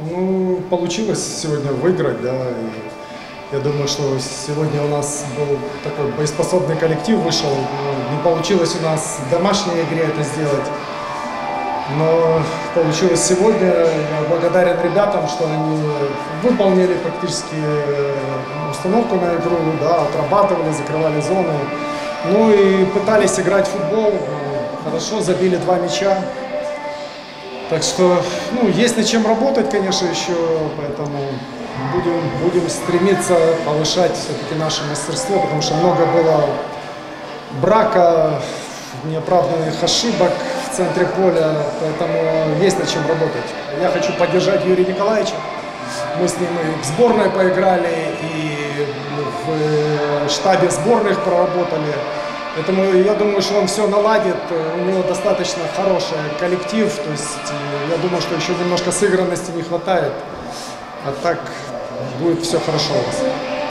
Ну, получилось сегодня выиграть, да. И я думаю, что сегодня у нас был такой боеспособный коллектив вышел. Ну, Не получилось у нас в домашней игре это сделать. Но получилось сегодня. Я благодарен ребятам, что они выполнили практически э, установку на игру, да, отрабатывали, закрывали зоны. Ну и пытались играть в футбол. Хорошо, забили два мяча. Так что, ну, есть над чем работать, конечно, еще, поэтому будем, будем стремиться повышать все-таки наше мастерство, потому что много было брака, неоправданных ошибок в центре поля, поэтому есть над чем работать. Я хочу поддержать Юрия Николаевича. Мы с ним и в сборной поиграли, и в штабе сборных проработали. Поэтому я думаю, что он все наладит. У него достаточно хороший коллектив. То есть э, я думаю, что еще немножко сыгранности не хватает. А так будет все хорошо у вас.